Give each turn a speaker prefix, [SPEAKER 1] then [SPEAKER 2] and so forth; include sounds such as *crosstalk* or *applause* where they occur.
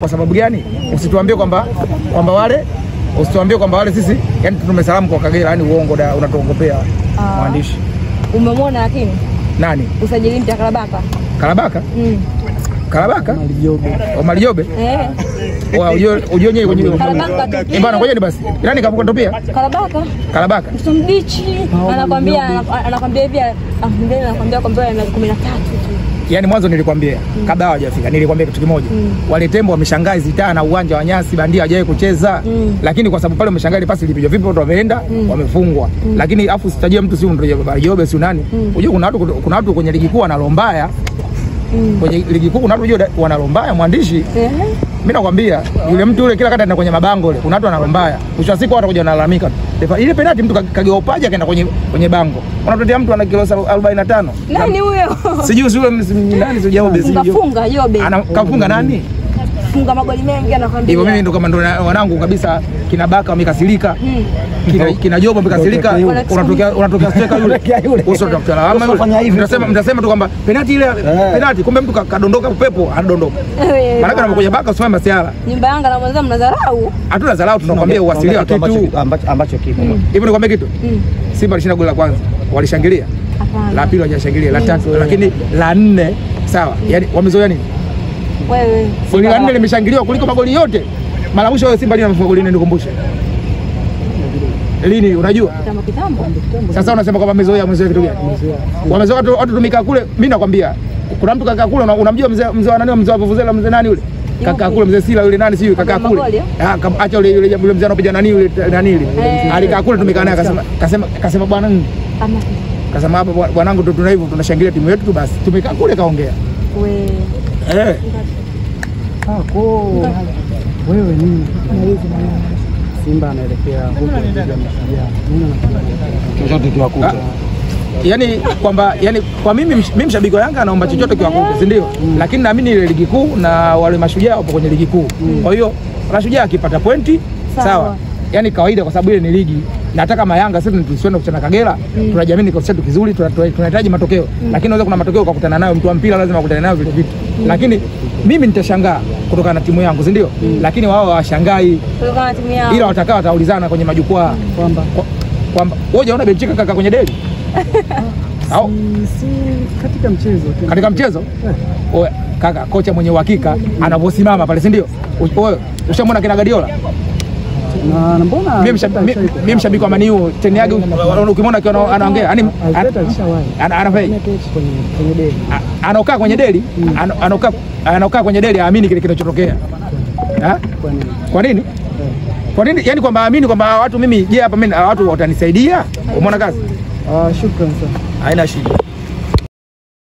[SPEAKER 1] Kwa sababu gani? Usituambie kwamba kwamba wale usituambie kwamba wale sisi yani tumesalamu kwa Kagera, yani uongo da unatuongopea
[SPEAKER 2] Ah.
[SPEAKER 1] mwandishi.
[SPEAKER 2] Umemwona lakini
[SPEAKER 1] Nani?
[SPEAKER 2] usajili mpya Karabaka.
[SPEAKER 1] Karabaka?
[SPEAKER 2] Mm.
[SPEAKER 1] Karabaka? Omari Jobe?
[SPEAKER 2] Eh.
[SPEAKER 1] Wa ujio ujio nyewe kwenye. Eh bana, ngoja ni basi. Nani kakutopia?
[SPEAKER 2] Karabaka
[SPEAKER 1] Karabaka.
[SPEAKER 2] mbichi anakwambia anakwambia hivi ah, anakwambia kwamba ana miaka 13 tu.
[SPEAKER 1] Yaani mwanzo nilikwambia kabla hawajafika nilikwambia kitu kimoja. Wale tembo wameshangaa hizi taa na uwanja wa nyasi bandia hajawahi kucheza. Lakini kwa sababu pale wameshangaa ile pasi ilipigwa vipi watu wameenda wamefungwa. Lakini afu sitajia mtu si ndio Jobe si nani. Unajua kuna watu kuna watu kwenye ligi kuu wanalombaya. Kwenye ligi kuu kuna watu unajua wanalombaya mwandishi.
[SPEAKER 2] yeah.
[SPEAKER 1] Mimi nakwambia yule mtu yule kila kata anaenda kwenye mabango ile. Kuna watu wanalombaya. Mwisho wa siku watu kuja wanalalamika. Ile penalti mtu kageupaje akaenda kwenye kwenye bango. Unatuletea mtu ana kilo 45.
[SPEAKER 2] Nani huyo?
[SPEAKER 1] Sijui si yule ms- nani si Jobe si Jobe.
[SPEAKER 2] Kafunga
[SPEAKER 1] nani?
[SPEAKER 2] Funga magoli mengi anakwambia.
[SPEAKER 1] Hivyo mimi ndo kama ndo wanangu kabisa kina Baka wamekasirika. Kina, kina Jobo wamekasirika. Unatokea unatokea striker yule. Uso ama lawama yule. Mtasema mtasema tu kwamba penalti ile penalti kumbe mtu kadondoka upepo anadondoka. *laughs*
[SPEAKER 2] Eh,
[SPEAKER 1] Maana anapokuja Baka useme masiala.
[SPEAKER 2] nyumba yanga na mwanzo mnadharau.
[SPEAKER 1] Hatuna dharau tunakwambia uwasilia wa
[SPEAKER 3] Kitu ambacho- kipo
[SPEAKER 1] Hivi nikwambia kitu.
[SPEAKER 2] Mm.
[SPEAKER 1] Simba alishinda goli la kwanza. Walishangilia.
[SPEAKER 2] Hapana.
[SPEAKER 1] La pili hawajashangilia, la tatu lakini la nne sawa. Yaani wamezoea nini?
[SPEAKER 2] Wewe.
[SPEAKER 1] Goli la nne limeshangiliwa kuliko magoli yote. Mara mwisho wewe Simba lini amefunga goli nne nikumbushe? Lini unajua?
[SPEAKER 2] Kitambo kitambo.
[SPEAKER 1] Sasa unasema kwamba wamezoea wamezoea kitu gani? Wamezoea watu watu tumika kule. Mimi nakwambia kuna mtu kaka kule unamjua mzee mzee wa nani mzee wa Vuvuzela mzee nani yule? Kaka kule mzee Sila yule nani sio kaka kule. Ah acha yule yule yule mzee anapiga nani yule nani yule.
[SPEAKER 2] Eh.
[SPEAKER 1] Alikaa kule tumekaa naye akasema akasema akasema bwana
[SPEAKER 2] nini?
[SPEAKER 1] akasema hapa bwanangu tu tuna hivyo tunashangilia timu yetu tu basi. Tumekaa kule kaongea.
[SPEAKER 2] wewe.
[SPEAKER 1] Eh.
[SPEAKER 3] Wewe nini? Simba anaelekea huko Mashujaa. Kiwakuta.
[SPEAKER 1] yani kwamba yani kwa mimi mimi mshabiki wa Yanga anaomba chochote kiwakuta, si ndio? Lakini naamini ile ligi kuu na wale mashujaa wapo kwenye ligi kuu. Kwa hiyo mashujaa akipata pointi sawa,
[SPEAKER 2] Sawa.
[SPEAKER 1] Yani kawaida, kwa sababu ile ni ligi. Na hata kama Yanga sisi tusiende kucheza Kagera, mm. tunajamini kikosi chetu kizuri, tuna- tuna- tunahitaji matokeo, mm. lakini unaweza kuna matokeo ukakutana nayo, mtu wa mpira lazima akutane nayo vitu vitu. mm. Lakini mimi nitashangaa kutokana na timu yangu, si ndio? mm. Lakini wao hawashangai,
[SPEAKER 2] kutokana na timu yao.
[SPEAKER 1] ila watakaa wataulizana kwenye majukwaa
[SPEAKER 3] Kwamba
[SPEAKER 1] Kwa- kwamba wewe unaona Benchika kaka kwenye deli *laughs* au
[SPEAKER 3] si katika mchezo
[SPEAKER 1] katika mchezo Oe, kaka kocha mwenye uhakika anavyosimama pale si ndio wewe ushamwona kina Guardiola
[SPEAKER 3] Na mbona
[SPEAKER 1] mimi mshabiki wa Maniu Teniagi ukimwona akiwa ana- anaongea yani anafanya anaokaa kwenye deli anaokaa anaokaa kwenye deli aamini kile kinachotokea.
[SPEAKER 3] Kwa nini?
[SPEAKER 1] kwa nini? Kwa yani kwamba aamini kwamba watu mimi je hapa mimi watu watanisaidia? Umeona kazi?
[SPEAKER 3] Ah, shukrani sana.
[SPEAKER 1] haina shida